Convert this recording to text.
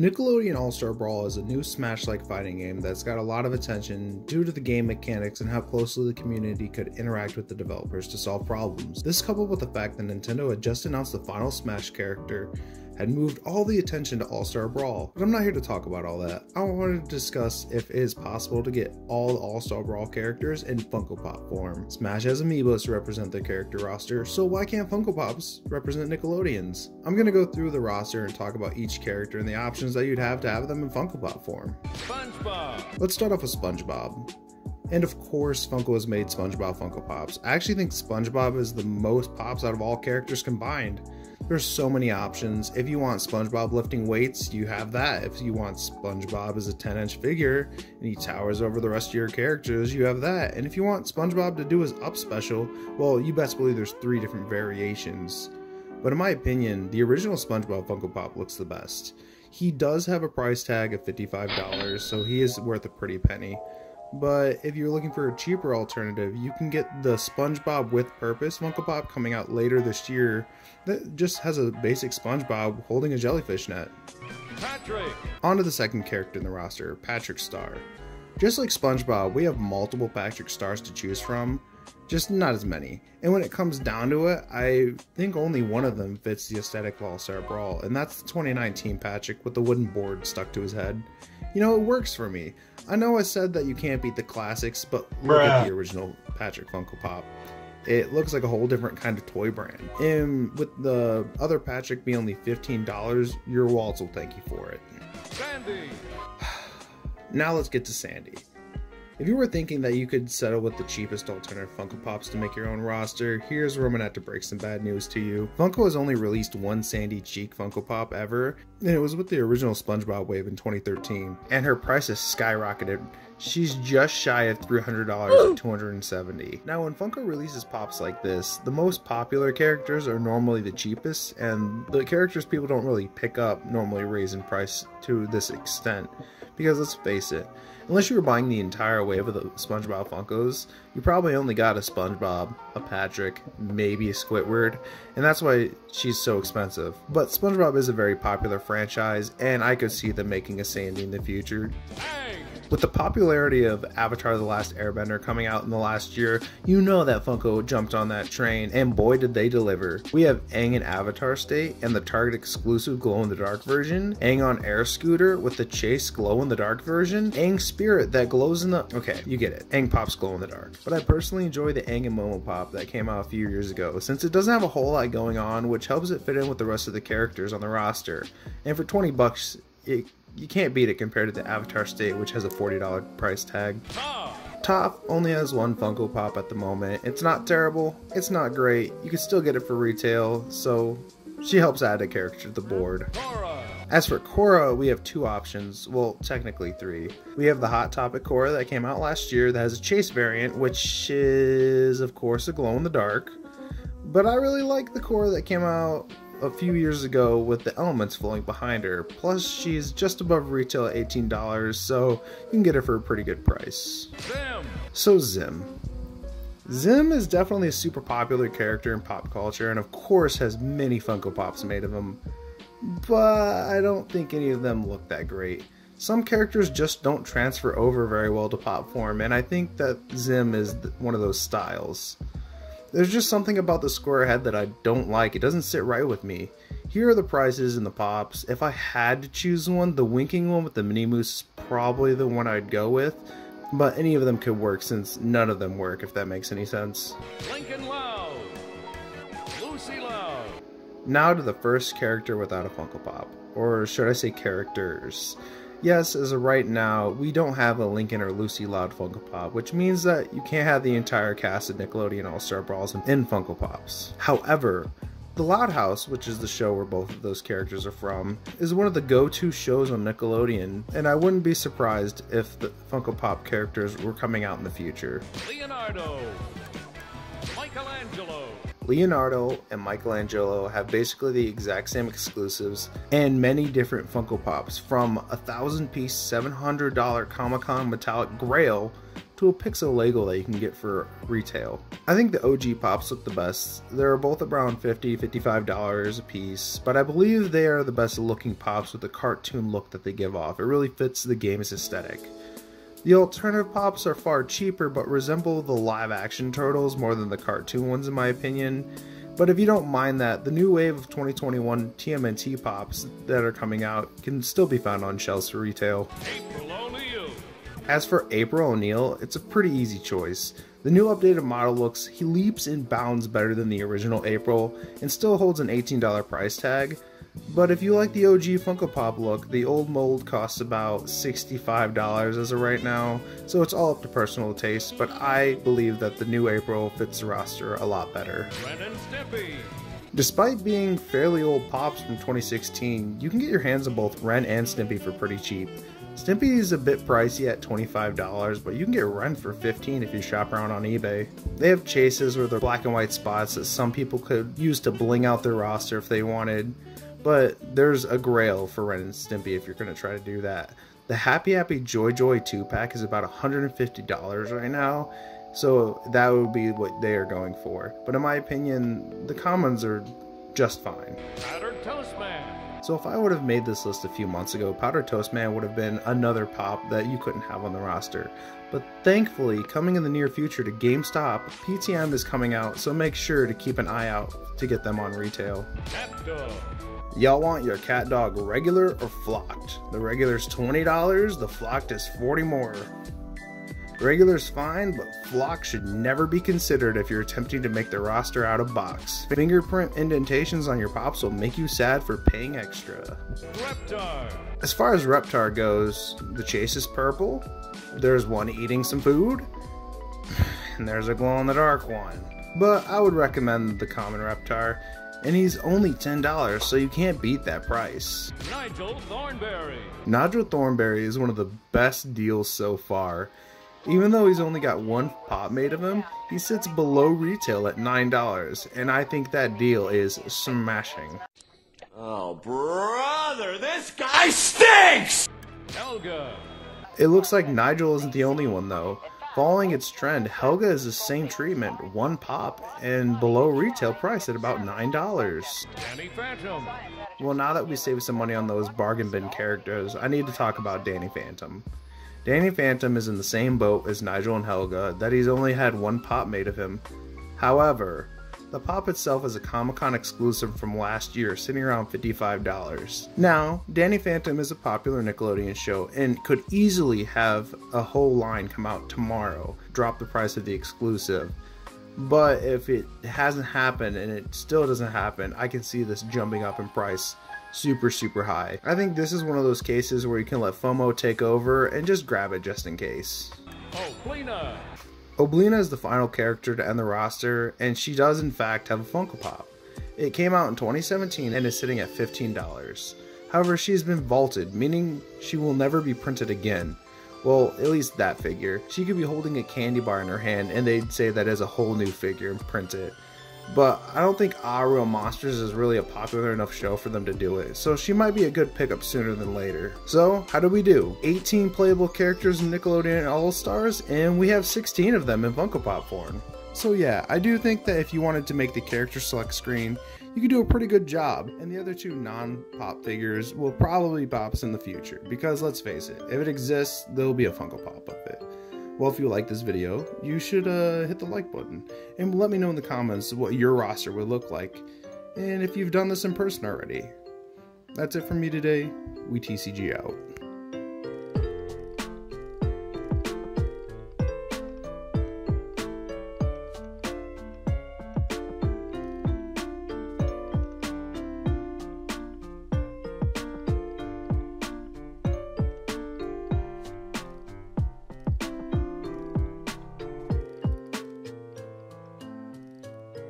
Nickelodeon All Star Brawl is a new Smash like fighting game that's got a lot of attention due to the game mechanics and how closely the community could interact with the developers to solve problems. This, coupled with the fact that Nintendo had just announced the final Smash character, had moved all the attention to All Star Brawl. But I'm not here to talk about all that. I wanted to discuss if it is possible to get all the All Star Brawl characters in Funko Pop form. Smash has amiibos to represent their character roster, so why can't Funko Pops represent Nickelodeons? I'm gonna go through the roster and talk about each character and the options that you'd have to have them in Funko Pop form. SpongeBob! Let's start off with SpongeBob. And of course, Funko has made SpongeBob Funko Pops. I actually think SpongeBob is the most pops out of all characters combined. There's so many options. If you want SpongeBob lifting weights, you have that. If you want SpongeBob as a 10 inch figure and he towers over the rest of your characters, you have that. And if you want SpongeBob to do his up special, well, you best believe there's three different variations. But in my opinion, the original SpongeBob Funko Pop looks the best. He does have a price tag of $55, so he is worth a pretty penny. But if you're looking for a cheaper alternative, you can get the SpongeBob with Purpose Funko Pop coming out later this year that just has a basic SpongeBob holding a jellyfish net. Patrick! On to the second character in the roster, Patrick Star. Just like SpongeBob, we have multiple Patrick Stars to choose from, just not as many. And when it comes down to it, I think only one of them fits the aesthetic of All-Star Brawl, and that's the 2019 Patrick with the wooden board stuck to his head. You know, it works for me. I know I said that you can't beat the classics, but look Bruh. at the original Patrick Funko Pop. It looks like a whole different kind of toy brand. And with the other Patrick being only $15, your wallets will thank you for it. Sandy! now let's get to Sandy. If you were thinking that you could settle with the cheapest alternative Funko Pops to make your own roster, here's where I'm gonna have to break some bad news to you. Funko has only released one Sandy Cheek Funko Pop ever, and it was with the original SpongeBob wave in 2013, and her price has skyrocketed. She's just shy of $300 at 270 Now when Funko releases pops like this, the most popular characters are normally the cheapest, and the characters people don't really pick up normally raise in price to this extent. Because let's face it, unless you were buying the entire wave of the SpongeBob Funkos, you probably only got a SpongeBob, a Patrick, maybe a Squidward, and that's why she's so expensive. But SpongeBob is a very popular franchise, and I could see them making a Sandy in the future. With the popularity of Avatar The Last Airbender coming out in the last year, you know that Funko jumped on that train, and boy did they deliver. We have Aang in Avatar State and the Target exclusive glow in the dark version, Aang on Air Scooter with the Chase glow in the dark version, Aang Spirit that glows in the. Okay, you get it. Aang Pop's glow in the dark. But I personally enjoy the Aang and Momo Pop that came out a few years ago, since it doesn't have a whole lot going on, which helps it fit in with the rest of the characters on the roster. And for 20 bucks, it you can't beat it compared to the Avatar State, which has a $40 price tag. Toph only has one Funko Pop at the moment. It's not terrible, it's not great. You can still get it for retail, so she helps add a character to the board. As for Korra, we have two options. Well, technically three. We have the Hot Topic Korra that came out last year that has a chase variant, which is, of course, a glow in the dark. But I really like the Korra that came out a few years ago with the elements flowing behind her. Plus, she's just above retail at $18, so you can get her for a pretty good price. Zim. So, Zim. Zim is definitely a super popular character in pop culture, and of course has many Funko Pops made of him, but I don't think any of them look that great. Some characters just don't transfer over very well to pop form, and I think that Zim is one of those styles. There's just something about the square head that I don't like. It doesn't sit right with me. Here are the prices and the pops. If I had to choose one, the winking one with the mini moose is probably the one I'd go with. But any of them could work since none of them work, if that makes any sense. Lincoln Loud. Lucy Loud. Now to the first character without a Funko Pop. Or should I say characters? Yes, as of right now, we don't have a Lincoln or Lucy Loud Funko Pop, which means that you can't have the entire cast of Nickelodeon All-Star Brawls in Funko Pops. However, the Loud House, which is the show where both of those characters are from, is one of the go-to shows on Nickelodeon, and I wouldn't be surprised if the Funko Pop characters were coming out in the future. Leonardo, Michelangelo, Leonardo and Michelangelo have basically the exact same exclusives and many different Funko Pops, from a thousand piece $700 Comic Con metallic grail to a pixel Lego that you can get for retail. I think the OG Pops look the best. They're both around $50 $55 a piece, but I believe they are the best looking Pops with the cartoon look that they give off. It really fits the game's aesthetic. The alternative pops are far cheaper but resemble the live action turtles more than the cartoon ones in my opinion. But if you don't mind that, the new wave of 2021 TMNT pops that are coming out can still be found on shelves for retail. As for April O'Neil, it's a pretty easy choice. The new updated model looks he leaps and bounds better than the original April and still holds an $18 price tag, but if you like the OG Funko Pop look, the old mold costs about $65 as of right now, so it's all up to personal taste, but I believe that the new April fits the roster a lot better. Despite being fairly old pops from 2016, you can get your hands on both Ren and Stimpy for pretty cheap. Stimpy is a bit pricey at $25, but you can get Ren for $15 if you shop around on eBay. They have chases with their black and white spots that some people could use to bling out their roster if they wanted. But there's a grail for Ren and Stimpy if you're going to try to do that. The Happy Happy Joy Joy 2 pack is about $150 right now, so that would be what they are going for. But in my opinion, the commons are just fine. Powdered Toast Man. So if I would have made this list a few months ago, Powdered Toast Man would have been another pop that you couldn't have on the roster. But thankfully, coming in the near future to GameStop, PTM is coming out, so make sure to keep an eye out to get them on retail. Y'all want your CatDog regular or flocked? The regular's $20, the flocked is 40 more. Regular's fine, but flock should never be considered if you're attempting to make the roster out of box. Fingerprint indentations on your pops will make you sad for paying extra. Reptar. As far as Reptar goes, the chase is purple, there's one eating some food, and there's a glow in the dark one. But I would recommend the common Reptar and he's only $10, so you can't beat that price. Nigel Thornberry. Nigel Thornberry is one of the best deals so far. Even though he's only got one pop made of him, he sits below retail at $9, and I think that deal is smashing. Oh, brother, this guy stinks! Helga. It looks like Nigel isn't the only one, though. Following its trend, Helga is the same treatment, one pop, and below retail price at about $9. Danny Phantom. Well, now that we saved some money on those bargain bin characters, I need to talk about Danny Phantom. Danny Phantom is in the same boat as Nigel and Helga, that he's only had one pop made of him. However, the pop itself is a Comic Con exclusive from last year, sitting around $55. Now, Danny Phantom is a popular Nickelodeon show and could easily have a whole line come out tomorrow, drop the price of the exclusive. But if it hasn't happened and it still doesn't happen, I can see this jumping up in price super, super high. I think this is one of those cases where you can let FOMO take over and just grab it just in case. Oh, Plina! Oblina is the final character to end the roster, and she does in fact have a Funko Pop. It came out in 2017 and is sitting at $15. However, she has been vaulted, meaning she will never be printed again. Well, at least that figure. She could be holding a candy bar in her hand and they'd say that is a whole new figure and print it but I don't think Ah Real Monsters is really a popular enough show for them to do it, so she might be a good pickup sooner than later. So, how do we do? 18 playable characters in Nickelodeon All Stars, and we have 16 of them in Funko Pop form. So yeah, I do think that if you wanted to make the character select screen, you could do a pretty good job, and the other two non-pop figures will probably pops in the future, because let's face it, if it exists, there'll be a Funko Pop of it. Well, if you like this video, you should uh, hit the like button and let me know in the comments what your roster would look like and if you've done this in person already. That's it from me today. We TCG out.